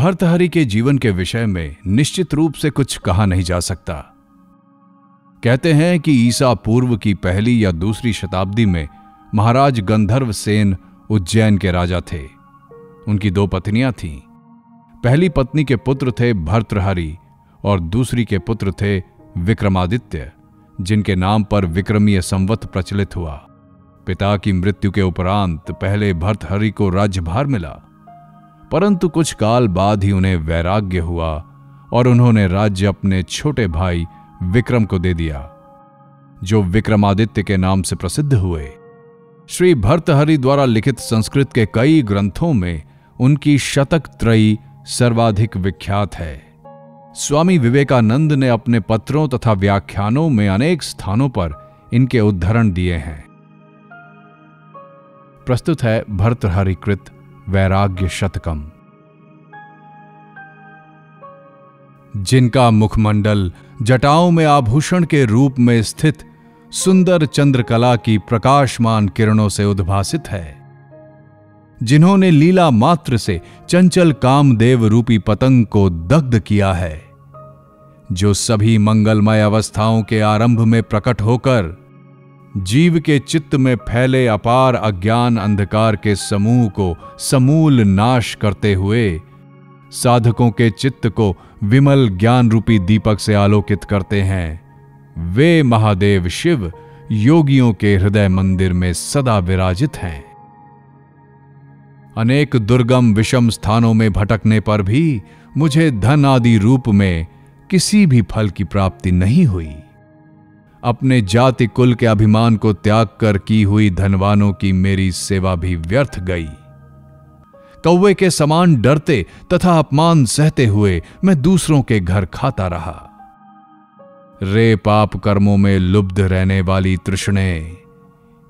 भर्तहरि के जीवन के विषय में निश्चित रूप से कुछ कहा नहीं जा सकता। कहते हैं कि ईसा पूर्व की पहली या दूसरी शताब्दी में महाराज गंधर्व सेन उज्जैन के राजा थे। उनकी दो पत्नियाँ थीं। पहली पत्नी के पुत्र थे भर्तृहरि और दूसरी के पुत्र थे विक्रमादित्य, जिनके नाम पर विक्रमीय संवत प्रचलित हुआ। पिता की मृत्यु के उपरांत पहले भर्तहरि को राज्यभार मिला। परंतु कुछ काल बाद ही उन्हें वैराग्य हुआ और उन्होंने राज्य अपने छोटे भाई विक्रम को दे दिया, जो विक्रमादित्य के नाम से प्रसिद्ध हुए। श्री भर्तहरि द्वारा लिखित संस्कृत के कई ग्रंथों में उनकी शतक त्रयी सर्वाधिक विख्यात है। स्वामी विवेकानंद ने अपने पत्रों तथा व्याख्यानों में अनेक स्थानों पर इनके उद्धरण दिए हैं। प्रस्तुत है भर्तहरिकृत। वैराग्य शतकम जिनका मुखमंडल जटाओं में आभूषण के रूप में स्थित सुंदर चंद्रकला की प्रकाशमान किरणों से उद्भासित है, जिन्होंने लीला मात्र से चंचल कामदेव रूपी पतंग को दग्ध किया है, जो सभी मंगलमय अवस्थाओं के आरंभ में प्रकट होकर जीव के चित्त में फैले अपार अज्ञान अंधकार के समूह को समूल नाश करते हुए, साधकों के चित्त को विमल ज्ञान रूपी दीपक से आलोकित करते हैं। वे महादेव शिव योगियों के हृदय मंदिर में सदा विराजित हैं। अनेक दुर्गम विषम स्थानों में भटकने पर भी मुझे धन आदि रूप में किसी भी फल की प्राप्ति नहीं हुई। अपने जाति कुल के अभिमान को त्याग कर की हुई धनवानों की मेरी सेवा भी व्यर्थ गई। कौवे के समान डरते तथा अपमान सहते हुए मैं दूसरों के घर खाता रहा। रे पाप कर्मों में लुब्ध रहने वाली तृष्णे,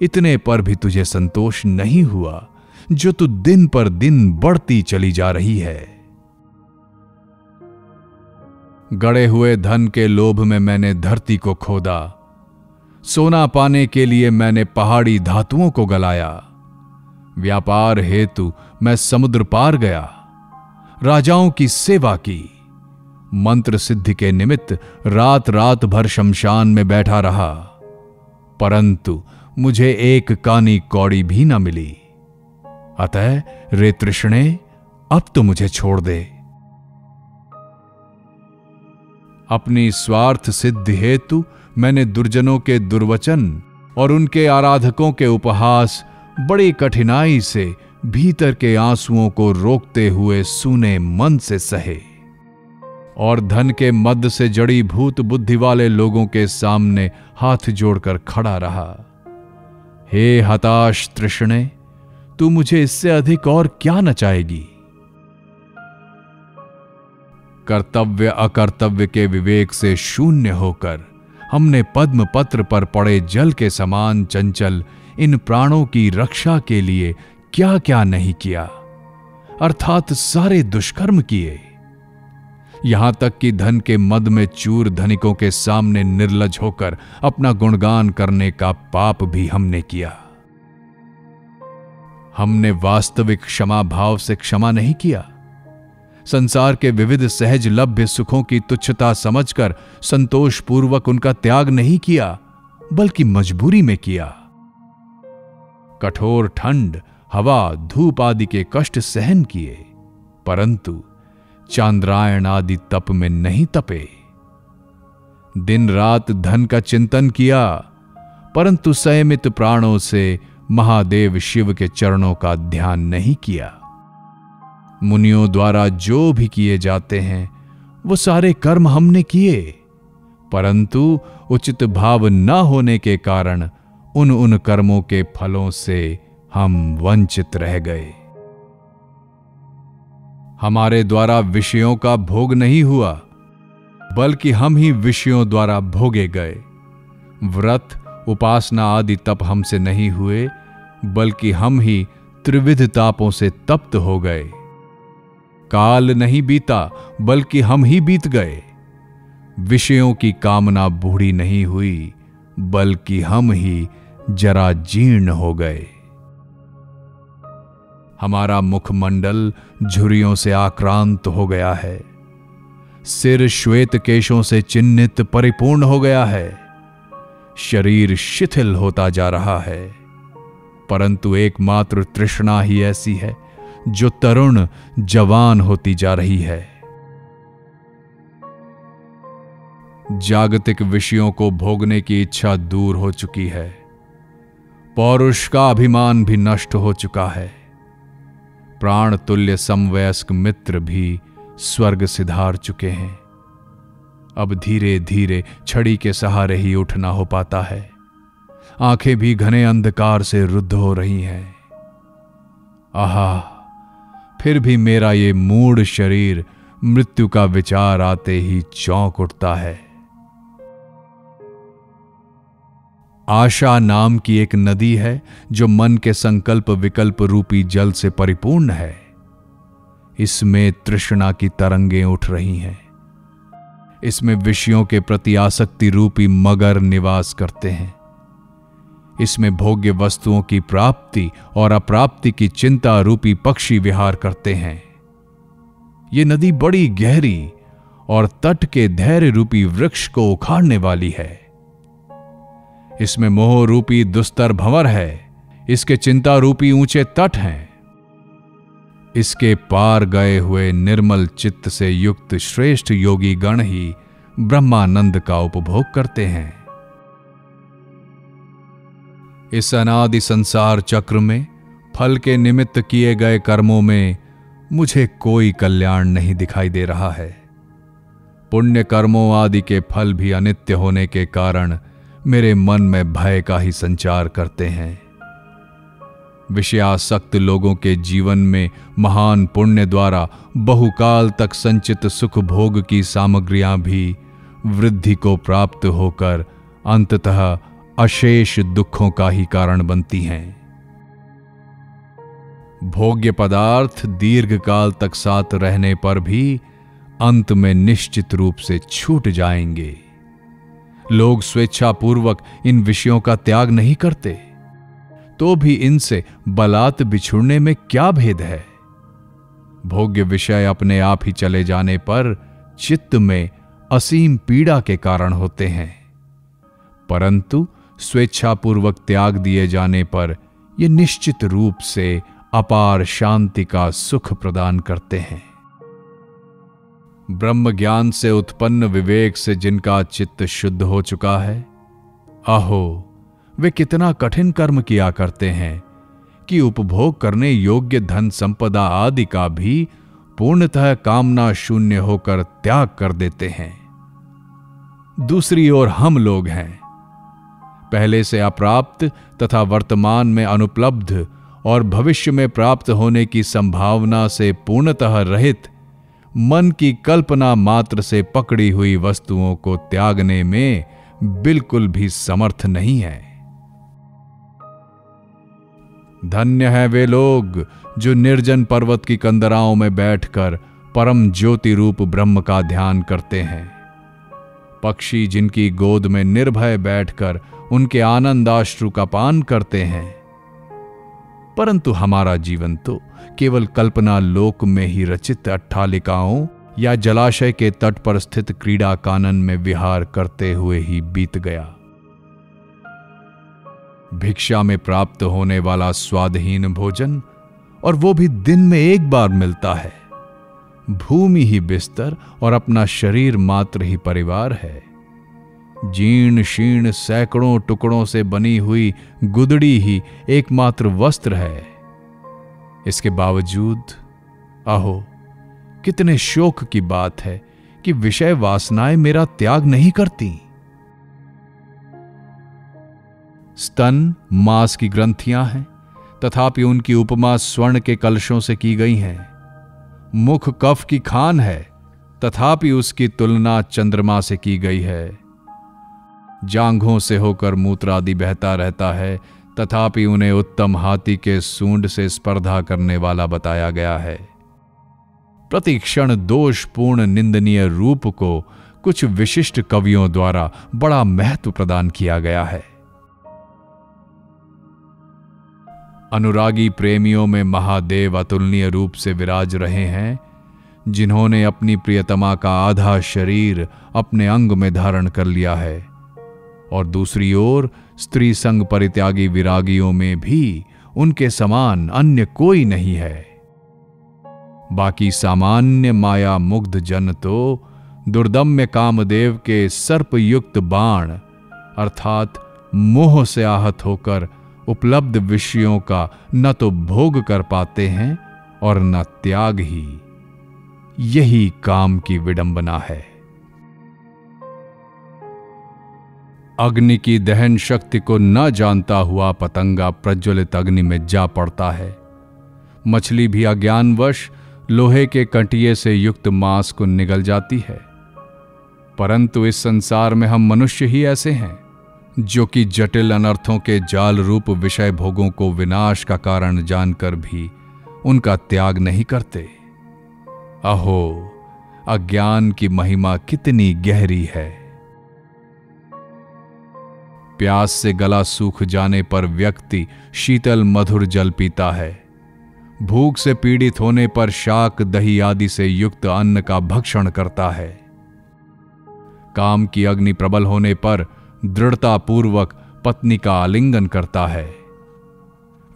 इतने पर भी तुझे संतोष नहीं हुआ, जो तू दिन पर दिन बढ़ती चली जा रही है। गड़े हुए धन के लोभ में मैंने धरती को खोदा सोना पाने के लिए मैंने पहाड़ी धातुओं को गलाया। व्यापार हेतु मैं समुद्र पार गया। राजाओं की सेवा की। मंत्र सिद्धि के निमित्त रात रात भर शमशान में बैठा रहा। परंतु मुझे एक कानी कौड़ी भी न मिली। अतः रे तृष्णे, अब तो मुझे छोड़ दे। अपनी स्वार्थ सिद्धि हेतु मैंने दुर्जनों के दुर्वचन और उनके आराधकों के उपहास बड़ी कठिनाई से भीतर के आंसुओं को रोकते हुए सुने मन से सहे और धन के मद से जड़ी भूत बुद्धि वाले लोगों के सामने हाथ जोड़कर खड़ा रहा। हे हताश तृष्णे, तू मुझे इससे अधिक और क्या नचाएगी? कर्तव्य अकर्तव्य के विवेक से शून्य होकर हमने पद्म पत्र पर पड़े जल के समान चंचल, इन प्राणों की रक्षा के लिए क्या क्या नहीं किया? अर्थात सारे दुष्कर्म किए। यहाँ तक कि धन के मद में चूर धनिकों के सामने निर्लज होकर अपना गुणगान करने का पाप भी हमने किया। हमने वास्तविक क्षमा भाव से क्षमा नहीं किया। संसार के विविध सहज लभ्य सुखों की तुच्छता समझकर संतोषपूर्वक उनका त्याग नहीं किया, बल्कि मजबूरी में किया। कठोर ठंड, हवा, धूप आदि के कष्ट सहन किए, परंतु चांद्रायण आदि तप में नहीं तपे। दिन रात धन का चिंतन किया, परंतु संयमित प्राणों से महादेव शिव के चरणों का ध्यान नहीं किया। मुनियों द्वारा जो भी किए जाते हैं, वो सारे कर्म हमने किए। परंतु उचित भाव न होने के कारण उन उन कर्मों के फलों से हम वंचित रह गए। हमारे द्वारा विषयों का भोग नहीं हुआ, बल्कि हम ही विषयों द्वारा भोगे गए। व्रत, उपासना आदि तप हमसे नहीं हुए, बल्कि हम ही त्रिविध तापों से तप्त हो गए। काल नहीं बीता, बल्कि हम ही बीत गए। विषयों की कामना बूढ़ी नहीं हुई, बल्कि हम ही जरा जीर्ण हो गए। हमारा मुखमंडल झुरियों से आक्रांत हो गया है। सिर श्वेत केशों से चिन्हित परिपूर्ण हो गया है। शरीर शिथिल होता जा रहा है। परंतु एकमात्र तृष्णा ही ऐसी है जो तरुण जवान होती जा रही है। जागतिक विषयों को भोगने की इच्छा दूर हो चुकी है। पौरुष का अभिमान भी नष्ट हो चुका है। प्राण तुल्य समवयस्क मित्र भी स्वर्ग सिधार चुके हैं। अब धीरे धीरे छड़ी के सहारे ही उठना हो पाता है। आँखें भी घने अंधकार से रुद्ध हो रही हैं। आहा! फिर भी मेरा ये मूड शरीर मृत्यु का विचार आते ही चौंक उठता है। आशा नाम की एक नदी है, जो मन के संकल्प विकल्प रूपी जल से परिपूर्ण है। इसमें तृष्णा की तरंगें उठ रही हैं। इसमें विषयों के प्रति आसक्ति रूपी मगर निवास करते हैं। इसमें भोग्य वस्तुओं की प्राप्ति और अप्राप्ति की चिंता रूपी पक्षी विहार करते हैं। ये नदी बड़ी गहरी और तट के धैर्य रूपी वृक्ष को उखाड़ने वाली है। इसमें मोह रूपी दुस्तर भंवर है, इसके चिंता रूपी ऊँचे तट हैं। इसके पार गए हुए निर्मल चित्त से युक्त श्रेष्ठ योगी गण ही ब्रह्मानंद का उपभोग करते हैं। इस अनादि संसार चक्र में, फल के निमित्त किए गए कर्मों में मुझे कोई कल्याण नहीं दिखाई दे रहा है। पुण्य कर्मों आदि के फल भी अनित्य होने के कारण मेरे मन में भय का ही संचार करते हैं। विषयासक्त लोगों के जीवन में महान पुण्य द्वारा बहुकाल तक संचित सुख भोग की सामग्रियाँ भी वृद्धि को प्राप्त होकर अंततः अशेष दुखों का ही कारण बनती हैं। भोग्य पदार्थ दीर्घ काल तक साथ रहने पर भी अंत में निश्चित रूप से छूट जाएँगे। लोग स्वेच्छापूर्वक इन विषयों का त्याग नहीं करते। तो भी इनसे बलात् बिछुड़ने में क्या भेद है? भोग्य विषय अपने आप ही चले जाने पर चित्त में असीम पीड़ा के कारण होते हैं। परंतु स्वेच्छापूर्वक त्याग दिए जाने पर ये निश्चित रूप से अपार शांति का सुख प्रदान करते हैं। ब्रह्म ज्ञान से उत्पन्न विवेक से जिनका चित्त शुद्ध हो चुका है, आहो, वे कितना कठिन कर्म किया करते हैं कि उपभोग करने योग्य धन संपदा आदि का भी पूर्णतः कामना शून्य होकर त्याग कर देते हैं। दूसरी ओर हम लोग हैं पहले से अप्राप्त तथा वर्तमान में अनुपलब्ध और भविष्य में प्राप्त होने की संभावना से पूर्णतः रहित, मन की कल्पना मात्र से पकड़ी हुई वस्तुओं को त्यागने में बिल्कुल भी समर्थ नहीं है। धन्य है वे लोग जो निर्जन पर्वत की कंदराओं में बैठकर परम ज्योति रूप ब्रह्म का ध्यान करते हैं। पक्षी जिनकी गोद में निर्भय बैठकर उनके आनंद आश्रु का पान करते हैं। परंतु हमारा जीवन तो केवल कल्पना लोक में ही रचित अट्ठालिकाओं या जलाशय के तट पर स्थित क्रीड़ा कानन में विहार करते हुए ही बीत गया। भिक्षा में प्राप्त होने वाला स्वादहीन भोजन और वो भी दिन में एक बार मिलता है। भूमि ही बिस्तर और अपना शरीर मात्र ही परिवार है। जीर्ण शीर्ण सैकड़ों टुकड़ों से बनी हुई गुदड़ी ही एकमात्र वस्त्र है। इसके बावजूद, आहो, कितने शोक की बात है कि विषय वासनाएँ मेरा त्याग नहीं करती। स्तन, मांस की ग्रंथियाँ हैं, तथापि उनकी उपमा स्वर्ण के कलशों से की गई हैं। मुख कफ की खान है, तथापि उसकी तुलना चंद्रमा से की गई है। जांघों से होकर मूत्र आदि बहता रहता है, तथापि उन्हें उत्तम हाथी के सूंड से स्पर्धा करने वाला बताया गया है। प्रतिक्षण दोषपूर्ण निंदनीय रूप को कुछ विशिष्ट कवियों द्वारा बड़ा महत्व प्रदान किया गया है। अनुरागी प्रेमियों में महादेव अतुलनीय रूप से विराज रहे हैं, जिन्होंने अपनी प्रियतमा का आधा शरीर अपने अंग में धारण कर लिया है। और दूसरी ओर स्त्री संग परित्यागी विरागियों में भी उनके समान अन्य कोई नहीं है। बाकी सामान्य माया मुग्ध जन तो दुर्दम्य कामदेव के सर्पयुक्त बाण, अर्थात मोह से आहत होकर उपलब्ध विषयों का न तो भोग कर पाते हैं और न त्याग ही। यही काम की विडंबना है। अग्नि की दहन शक्ति को न जानता हुआ पतंगा प्रज्वलित अग्नि में जा पड़ता है। मछली भी अज्ञानवश लोहे के कंटिए से युक्त मांस को निगल जाती है। परंतु इस संसार में हम मनुष्य ही ऐसे हैं, जो कि जटिल अनर्थों के जाल रूप विषय भोगों को विनाश का कारण जानकर भी उनका त्याग नहीं करते। अहो, अज्ञान की महिमा कितनी गहरी है। प्यास से गला सूख जाने पर व्यक्ति शीतल मधुर जल पीता है। भूख से पीड़ित होने पर शाक, दही आदि से युक्त अन्न का भक्षण करता है। काम की अग्नि प्रबल होने पर दृढ़तापूर्वक पत्नी का आलिंगन करता है।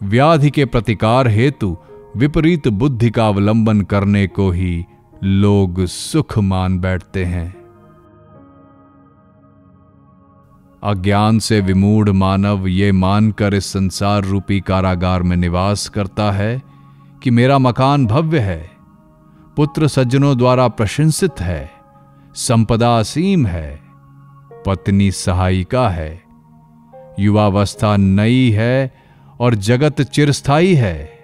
व्याधि के प्रतिकार हेतु विपरीत बुद्धि का अवलंबन करने को ही लोग सुख मान बैठते हैं। अज्ञान से विमूढ़ मानव ये मानकर इस संसार रूपी कारागार में निवास करता है कि मेरा मकान भव्य है, पुत्र सज्जनों द्वारा प्रशंसित है, संपदा असीम है, पत्नी सहायिका है, युवावस्था नई है और जगत चिरस्थाई है।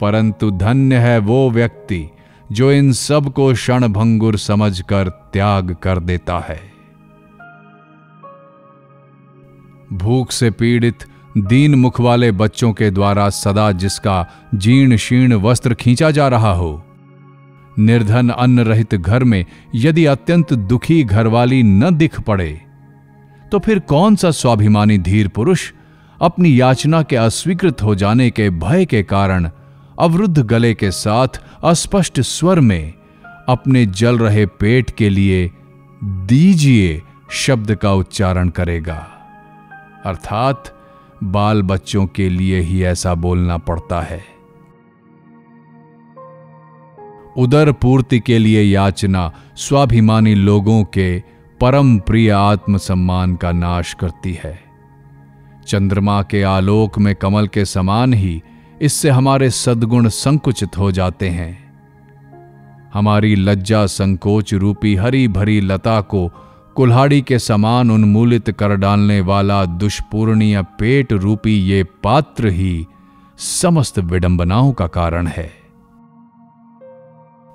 परंतु धन्य है वो व्यक्ति जो इन सबको क्षणभंगुर समझकर त्याग कर देता है। भूख से पीड़ित दीन मुख वाले बच्चों के द्वारा सदा जिसका जीर्ण शीर्ण वस्त्र खींचा जा रहा हो। निर्धन अन्न रहित घर में यदि अत्यंत दुखी घरवाली न दिख पड़े तो फिर कौन सा स्वाभिमानी धीर पुरुष अपनी याचना के अस्वीकृत हो जाने के भय के कारण अवरुद्ध गले के साथ अस्पष्ट स्वर में अपने जल रहे पेट के लिए दीजिए शब्द का उच्चारण करेगा। अर्थात बाल बच्चों के लिए ही ऐसा बोलना पड़ता है। उदर पूर्ति के लिए याचना स्वाभिमानी लोगों के परम प्रिय आत्मसम्मान का नाश करती है। चंद्रमा के आलोक में कमल के समान ही इससे हमारे सद्गुण संकुचित हो जाते हैं। हमारी लज्जा संकोच रूपी हरी भरी लता को कुल्हाड़ी के समान उन्मूलित कर डालने वाला दुष्पूर्णीय पेट रूपी ये पात्र ही समस्त विडंबनाओं का कारण है।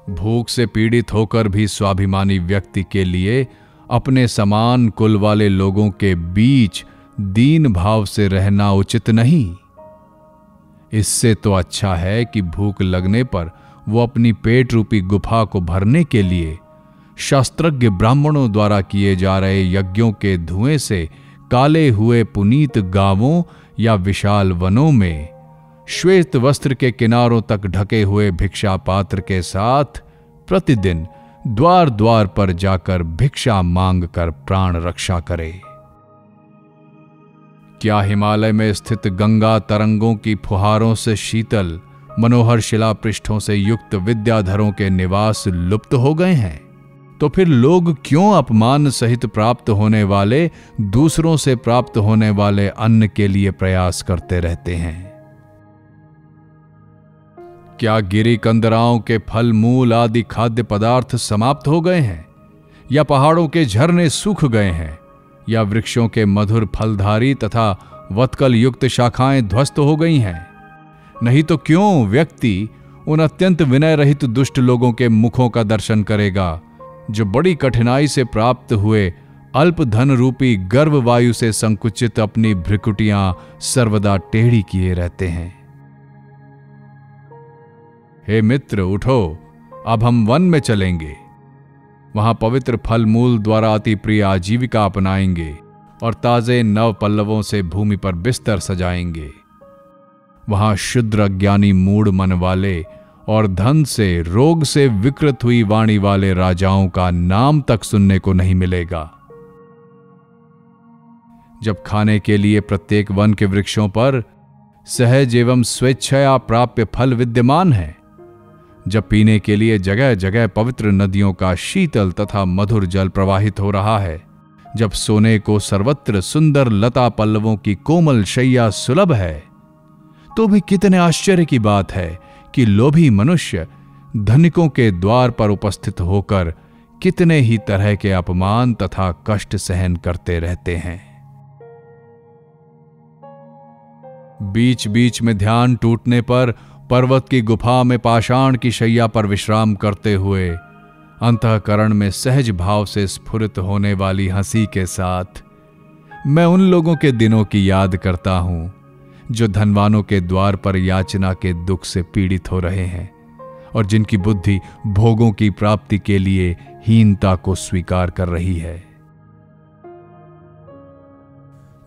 भूख से पीड़ित होकर भी स्वाभिमानी व्यक्ति के लिए अपने समान कुल वाले लोगों के बीच दीन भाव से रहना उचित नहीं। इससे तो अच्छा है कि भूख लगने पर वो अपनी पेट रूपी गुफा को भरने के लिए शास्त्रज्ञ ब्राह्मणों द्वारा किए जा रहे यज्ञों के धुएँ से काले हुए पुनीत गाँवों या विशाल वनों में, श्वेत वस्त्र के किनारों तक ढके हुए भिक्षा पात्र के साथ प्रतिदिन द्वार द्वार पर जाकर भिक्षा मांग कर प्राण रक्षा करे। क्या हिमालय में स्थित गंगा तरंगों की फुहारों से शीतल, मनोहर शिला पृष्ठों से युक्त विद्याधरों के निवास लुप्त हो गए हैं? तो फिर लोग क्यों अपमान सहित प्राप्त होने वाले दूसरों से प्राप्त होने वाले अन्न के लिए प्रयास करते रहते हैं? क्या गिरी कंदराओं के फल, मूल आदि खाद्य पदार्थ समाप्त हो गए हैं? या पहाड़ों के झरने सूख गए हैं? या वृक्षों के मधुर फलधारी तथा वत्कल युक्त शाखाएँ ध्वस्त हो गई हैं? नहीं तो क्यों व्यक्ति उन अत्यंत विनय रहित दुष्ट लोगों के मुखों का दर्शन करेगा जो बड़ी कठिनाई से प्राप्त हुए, अल्प धन रूपी गर्भ वायु से संकुचित अपनी भ्रिकुटियाँ सर्वदा टेढ़ी किए रहते हैं। हे मित्र, उठो, अब हम वन में चलेंगे। वहाँ पवित्र फल मूल द्वारा अति प्रिय आजीविका अपनाएँगे और ताजे नव पल्लवों से भूमि पर बिस्तर सजाएँगे। वहाँ शुद्र अज्ञानी मूड मन वाले और धन से, रोग से विकृत हुई वाणी वाले राजाओं का नाम तक सुनने को नहीं मिलेगा। जब खाने के लिए प्रत्येक वन के वृक्षों पर सहज एवं स्वेच्छया प्राप्य फल विद्यमान है, जब पीने के लिए जगह जगह पवित्र नदियों का शीतल तथा मधुर जल प्रवाहित हो रहा है, जब सोने को सर्वत्र सुंदर लता पल्लवों की कोमल शैया सुलभ है तो भी कितने आश्चर्य की बात है कि लोभी मनुष्य धनिकों के द्वार पर उपस्थित होकर कितने ही तरह के अपमान तथा कष्ट सहन करते रहते हैं। बीच बीच में ध्यान टूटने पर पर्वत की गुफा में पाषाण की शैया पर विश्राम करते हुए अंतकरण में सहज भाव से स्फुरित होने वाली हँसी के साथ मैं उन लोगों के दिनों की याद करता हूँ जो धनवानों के द्वार पर याचना के दुख से पीड़ित हो रहे हैं और जिनकी बुद्धि भोगों की प्राप्ति के लिए हीनता को स्वीकार कर रही है।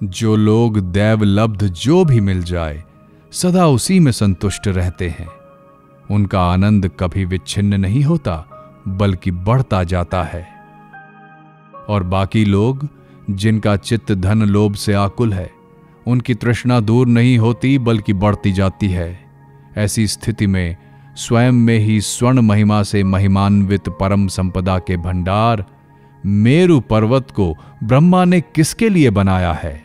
जो लोग दैवलब्ध जो भी मिल जाए, सदा उसी में संतुष्ट रहते हैं। उनका आनंद कभी विच्छिन्न नहीं होता, बल्कि बढ़ता जाता है। और बाकी लोग, जिनका चित्त धन लोभ से आकुल है उनकी तृष्णा दूर नहीं होती, बल्कि बढ़ती जाती है। ऐसी स्थिति में स्वयं में ही स्वर्ण महिमा से महिमान्वित परम संपदा के भंडार, मेरु पर्वत को ब्रह्मा ने किसके लिए बनाया है?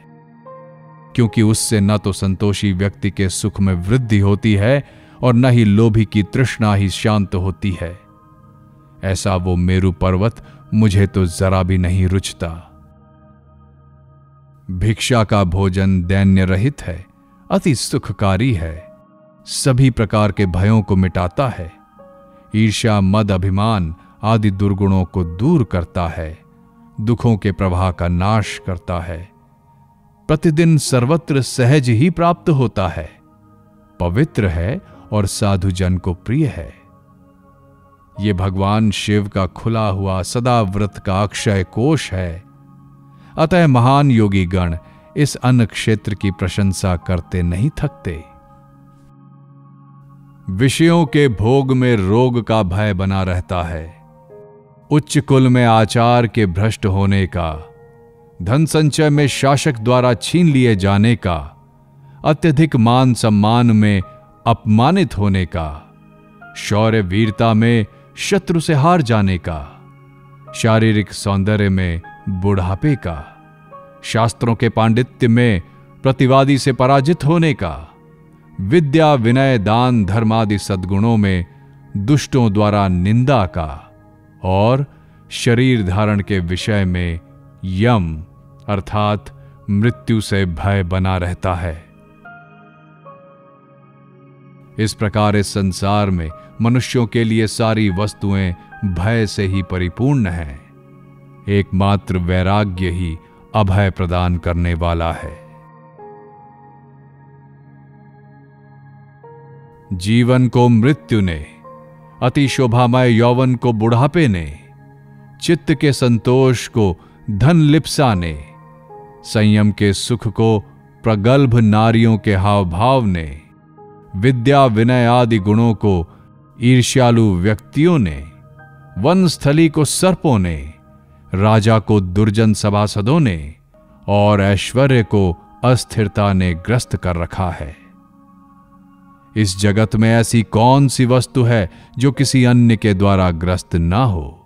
क्योंकि उससे न तो संतोषी व्यक्ति के सुख में वृद्धि होती है, और न ही लोभी की तृष्णा ही शांत होती है। ऐसा वो मेरु पर्वत मुझे तो जरा भी नहीं रुचता। भिक्षा का भोजन दैन्य रहित है, अति सुखकारी है, सभी प्रकार के भयों को मिटाता है। ईर्ष्या, मद, अभिमान आदि दुर्गुणों को दूर करता है, दुखों के प्रवाह का नाश करता है। प्रतिदिन सर्वत्र सहज ही प्राप्त होता है, पवित्र है और साधु जन को प्रिय है। ये भगवान शिव का खुला हुआ सदा व्रत का अक्षय कोश है। अतः महान योगी गण इस अन्न क्षेत्र की प्रशंसा करते नहीं थकते। विषयों के भोग में रोग का भय बना रहता है। उच्च कुल में आचार के भ्रष्ट होने का, धन संचय में शासक द्वारा छीन लिए जाने का, अत्यधिक मान सम्मान में अपमानित होने का, शौर्य वीरता में शत्रु से हार जाने का, शारीरिक सौंदर्य में बुढ़ापे का, शास्त्रों के पांडित्य में प्रतिवादी से पराजित होने का, विद्या, विनय, दान, धर्मादि सद्गुणों में दुष्टों द्वारा निंदा का, और शरीर धारण के विषय में यम, अर्थात मृत्यु से भय बना रहता है। इस प्रकार इस संसार में मनुष्यों के लिए सारी वस्तुएँ भय से ही परिपूर्ण हैं। एकमात्र वैराग्य ही अभय प्रदान करने वाला है। जीवन को मृत्यु ने अति शोभामय यौवन को बुढ़ापे ने, चित्त के संतोष को धन लिप्सा ने, संयम के सुख को प्रगल्भ नारियों के हाव भाव ने, विद्या विनय आदि गुणों को ईर्ष्यालु व्यक्तियों ने, वन स्थली को सर्पों ने राजा को दुर्जन सभासदों ने और ऐश्वर्य को अस्थिरता ने ग्रस्त कर रखा है। इस जगत में ऐसी कौन सी वस्तु है जो किसी अन्य के द्वारा ग्रस्त ना हो?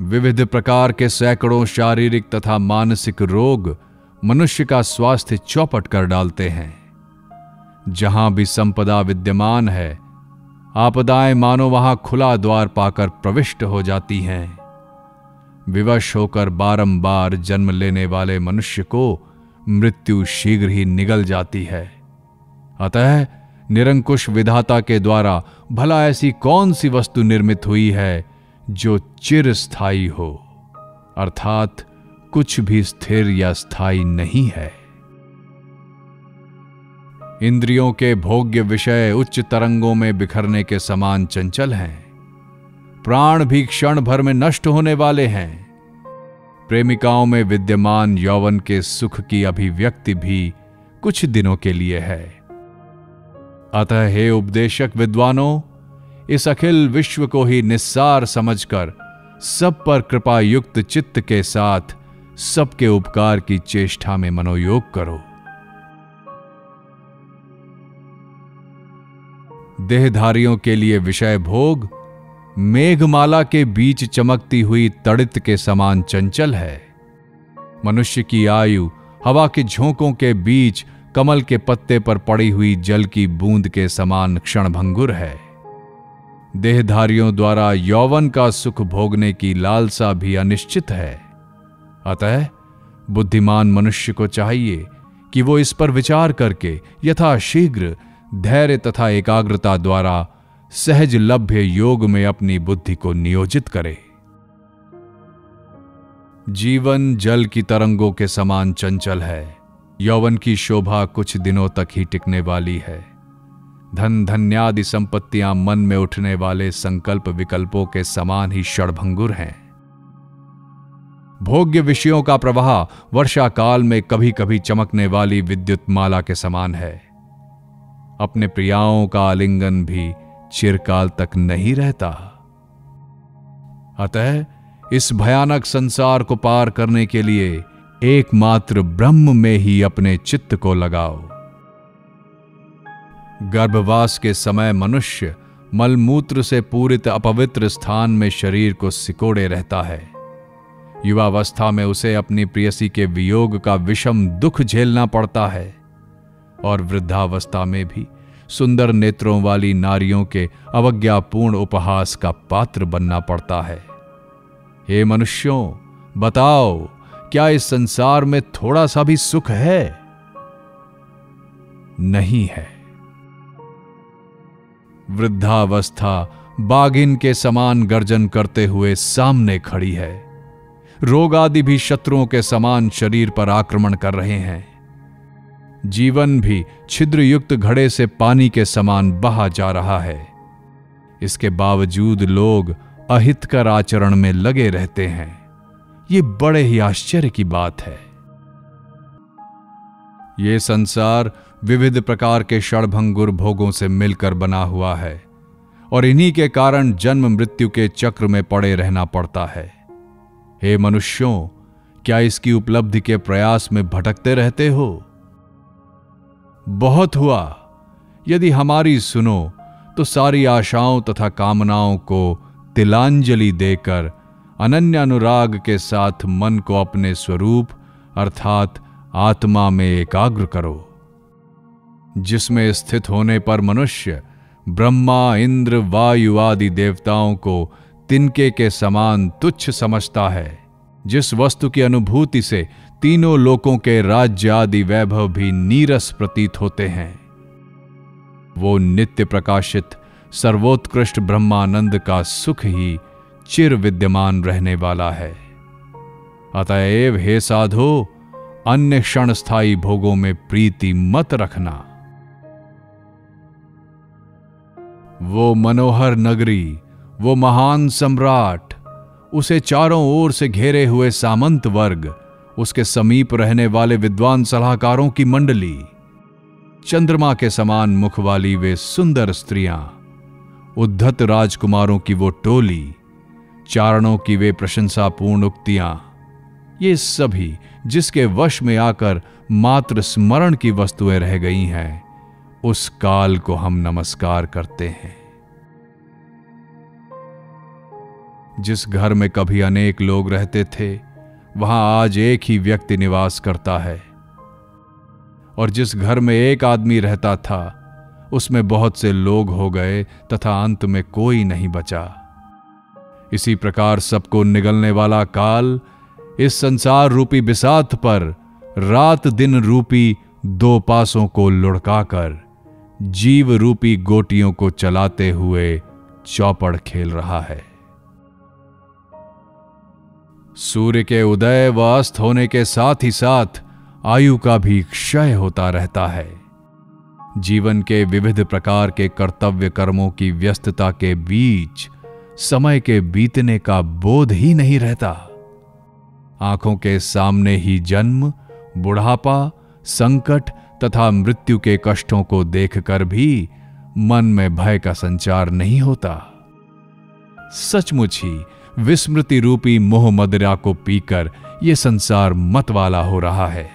विविध प्रकार के सैकड़ों शारीरिक तथा मानसिक रोग मनुष्य का स्वास्थ्य चौपट कर डालते हैं। जहाँ भी संपदा विद्यमान है आपदाएँ मानो वहाँ खुला द्वार पाकर प्रविष्ट हो जाती हैं। विवश होकर बारंबार जन्म लेने वाले मनुष्य को मृत्यु शीघ्र ही निगल जाती है। अतः निरंकुश विधाता के द्वारा भला ऐसी कौन सी वस्तु निर्मित हुई है जो चिर स्थायी हो? अर्थात कुछ भी स्थिर या स्थायी नहीं है। इंद्रियों के भोग्य विषय उच्च तरंगों में बिखरने के समान चंचल हैं। प्राण भी क्षण भर में नष्ट होने वाले हैं। प्रेमिकाओं में विद्यमान यौवन के सुख की अभिव्यक्ति भी कुछ दिनों के लिए है। अतः हे उपदेशक विद्वानों, इस अखिल विश्व को ही निस्सार समझकर सब पर कृपा युक्त चित्त के साथ सबके उपकार की चेष्टा में मनोयोग करो। देहधारियों के लिए विषय भोग, मेघमाला के बीच चमकती हुई तड़ित के समान चंचल है। मनुष्य की आयु, हवा के झोंकों के बीच, कमल के पत्ते पर पड़ी हुई जल की बूंद के समान क्षणभंगुर है। देहधारियों द्वारा यौवन का सुख भोगने की लालसा भी अनिश्चित है। अतः, बुद्धिमान मनुष्य को चाहिए कि वो इस पर विचार करके यथाशीघ्र धैर्य तथा एकाग्रता द्वारा सहज लभ्य योग में अपनी बुद्धि को नियोजित करे। जीवन जल की तरंगों के समान चंचल है। यौवन की शोभा कुछ दिनों तक ही टिकने वाली है। धन धन्यादि संपत्तियाँ मन में उठने वाले संकल्प विकल्पों के समान ही षड़भंगुर हैं। भोग्य विषयों का प्रवाह वर्षा काल में कभी कभी चमकने वाली विद्युत माला के समान है। अपने प्रियाओं का आलिंगन भी चिरकाल तक नहीं रहता। अतः इस भयानक संसार को पार करने के लिए एकमात्र ब्रह्म में ही अपने चित्त को लगाओ। गर्भवास के समय मनुष्य मलमूत्र से पूरित अपवित्र स्थान में शरीर को सिकोड़े रहता है। युवावस्था में उसे अपनी प्रियसी के वियोग का विषम दुख झेलना पड़ता है। और वृद्धावस्था में भी सुंदर नेत्रों वाली नारियों के अवज्ञापूर्ण उपहास का पात्र बनना पड़ता है। हे मनुष्यों, बताओ, क्या इस संसार में थोड़ा सा भी सुख है? नहीं है। वृद्धावस्था बागिन के समान गर्जन करते हुए सामने खड़ी है। रोग आदि भी शत्रुओं के समान शरीर पर आक्रमण कर रहे हैं। जीवन भी छिद्र युक्त घड़े से पानी के समान बहा जा रहा है। इसके बावजूद लोग अहितकर आचरण में लगे रहते हैं। ये बड़े ही आश्चर्य की बात है। ये संसार विविध प्रकार के षड़भंगुर भोगों से मिलकर बना हुआ है और इन्हीं के कारण जन्म मृत्यु के चक्र में पड़े रहना पड़ता है। हे मनुष्यों, क्या इसकी उपलब्धि के प्रयास में भटकते रहते हो? बहुत हुआ। यदि हमारी सुनो तो सारी आशाओं तथा कामनाओं को तिलांजलि देकर अनन्य अनुराग के साथ मन को अपने स्वरूप, अर्थात आत्मा में एकाग्र करो। जिसमें स्थित होने पर मनुष्य, ब्रह्मा, इंद्र, वायु आदि देवताओं को तिनके के समान तुच्छ समझता है। जिस वस्तु की अनुभूति से तीनों लोकों के राज्य आदि वैभव भी नीरस प्रतीत होते हैं। वो नित्य प्रकाशित, सर्वोत्कृष्ट ब्रह्मानंद का सुख ही चिर विद्यमान रहने वाला है। अतएव हे साधो, अन्य क्षण स्थायी भोगों में प्रीति मत रखना। वो मनोहर नगरी, वो महान सम्राट, उसे चारों ओर से घेरे हुए सामंत वर्ग उसके समीप रहने वाले विद्वान सलाहकारों की मंडली। चंद्रमा के समान मुख वाली वे सुंदर स्त्रियाँ, उद्धत राजकुमारों की वो टोली, चारणों की वे प्रशंसापूर्ण उक्तियाँ, ये सभी जिसके वश में आकर मात्र स्मरण की वस्तुएँ रह गई हैं, उस काल को हम नमस्कार करते हैं। जिस घर में कभी अनेक लोग रहते थे वहाँ आज एक ही व्यक्ति निवास करता है। और जिस घर में एक आदमी रहता था, उसमें बहुत से लोग हो गए तथा अंत में कोई नहीं बचा। इसी प्रकार सबको निगलने वाला काल इस संसार रूपी बिसात पर रात दिन रूपी दो पासों को लुढ़काकर, जीव रूपी गोटियों को चलाते हुए चौपड़ खेल रहा है। सूर्य के उदय व अस्त होने के साथ ही साथ आयु का भी क्षय होता रहता है। जीवन के विविध प्रकार के कर्तव्य कर्मों की व्यस्तता के बीच समय के बीतने का बोध ही नहीं रहता। आँखों के सामने ही जन्म, बुढ़ापा, संकट तथा मृत्यु के कष्टों को देखकर भी मन में भय का संचार नहीं होता। सचमुच ही विस्मृति रूपी मोह मदिरा को पीकर यह संसार मत वाला हो रहा है।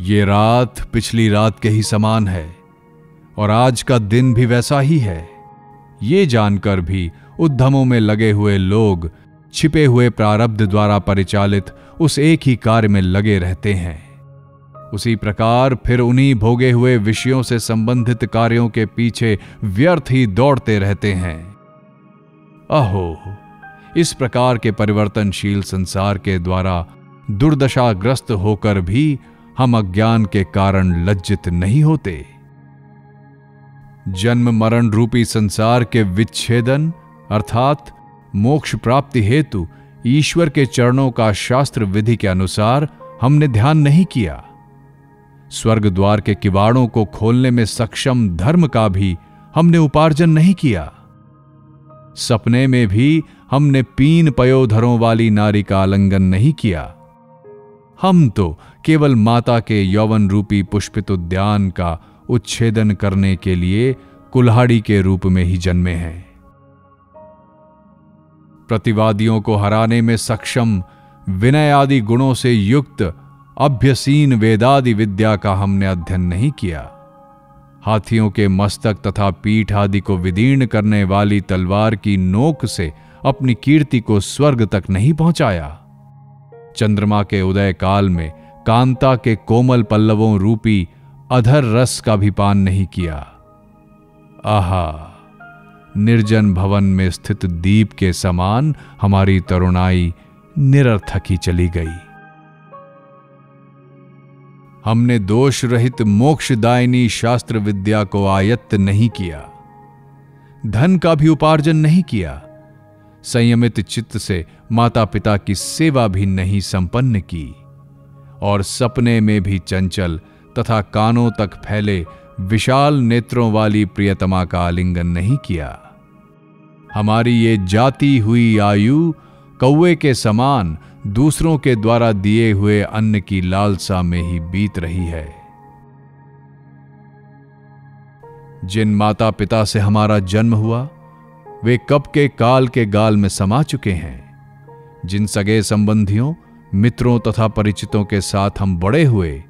ये रात पिछली रात के ही समान है और आज का दिन भी वैसा ही है। ये जानकर भी उद्यमों में लगे हुए लोग छिपे हुए प्रारब्ध द्वारा परिचालित उस एक ही कार्य में लगे रहते हैं। उसी प्रकार फिर उन्हीं भोगे हुए विषयों से संबंधित कार्यों के पीछे व्यर्थ ही दौड़ते रहते हैं। अहो, इस प्रकार के परिवर्तनशील संसार के द्वारा दुर्दशाग्रस्त होकर भी हम अज्ञान के कारण लज्जित नहीं होते। जन्म मरण रूपी संसार के विच्छेदन, अर्थात मोक्ष प्राप्ति हेतु ईश्वर के चरणों का शास्त्र विधि के अनुसार हमने ध्यान नहीं किया। स्वर्ग द्वार के किवाड़ों को खोलने में सक्षम धर्म का भी हमने उपार्जन नहीं किया। सपने में भी हमने पीन पयोधरों वाली नारी का आलंगन नहीं किया। हम तो केवल माता के यौवन रूपी पुष्पित उद्यान का उच्छेदन करने के लिए कुल्हाड़ी के रूप में ही जन्मे हैं। प्रतिवादियों को हराने में सक्षम विनय आदि गुणों से युक्त अभ्यसीन वेदादि विद्या का हमने अध्ययन नहीं किया। हाथियों के मस्तक तथा पीठ आदि को विदीर्ण करने वाली तलवार की नोक से अपनी कीर्ति को स्वर्ग तक नहीं पहुँचाया। चंद्रमा के उदय काल में कांता के कोमल पल्लवों रूपी अधर रस का भी पान नहीं किया। आहा, निर्जन भवन में स्थित दीप के समान हमारी तरुणाई निरर्थक ही चली गई। हमने दोष रहित मोक्षदायिनी शास्त्र विद्या को आयत्त नहीं किया। धन का भी उपार्जन नहीं किया। संयमित चित्त से माता पिता की सेवा भी नहीं संपन्न की। और सपने में भी चंचल तथा कानों तक फैले विशाल नेत्रों वाली प्रियतमा का आलिंगन नहीं किया। हमारी ये जाती हुई आयु कौए के समान दूसरों के द्वारा दिए हुए अन्न की लालसा में ही बीत रही है। जिन माता पिता से हमारा जन्म हुआ, वे कब के काल के गाल में समा चुके हैं। जिन सगे संबंधियों, मित्रों तथा परिचितों के साथ हम बड़े हुए,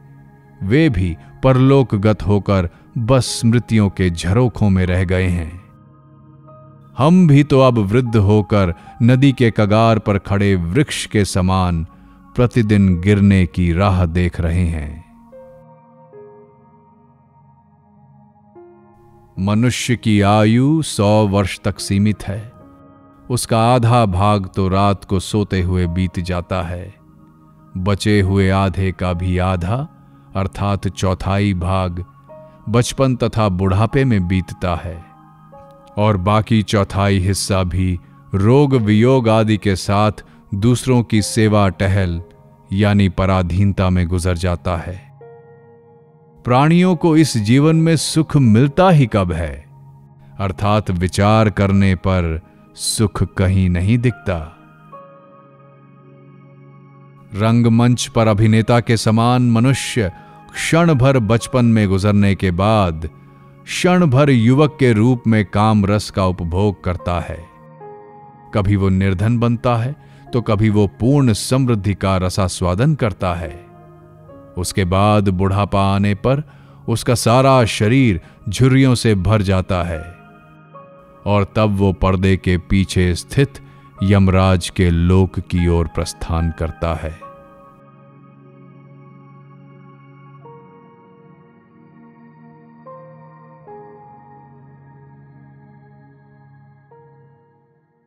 वे भी परलोकगत होकर बस स्मृतियों के झरोखों में रह गए हैं। हम भी तो अब वृद्ध होकर नदी के कगार पर खड़े वृक्ष के समान प्रतिदिन गिरने की राह देख रहे हैं। मनुष्य की आयु सौ वर्ष तक सीमित है। उसका आधा भाग तो रात को सोते हुए बीत जाता है। बचे हुए आधे का भी आधा, अर्थात चौथाई भाग, बचपन तथा बुढ़ापे में बीतता है। और बाकी चौथाई हिस्सा भी रोग वियोग आदि के साथ दूसरों की सेवा टहल, यानी पराधीनता में गुजर जाता है। प्राणियों को इस जीवन में सुख मिलता ही कब है? अर्थात विचार करने पर सुख कहीं नहीं दिखता। रंगमंच पर अभिनेता के समान मनुष्य क्षण भर बचपन में गुजरने के बाद क्षण भर युवक के रूप में काम रस का उपभोग करता है। कभी वो निर्धन बनता है तो कभी वो पूर्ण समृद्धि का रसास्वादन करता है। उसके बाद बुढ़ापा आने पर उसका सारा शरीर झुर्रियों से भर जाता है। और तब वो पर्दे के पीछे स्थित यमराज के लोक की ओर प्रस्थान करता है।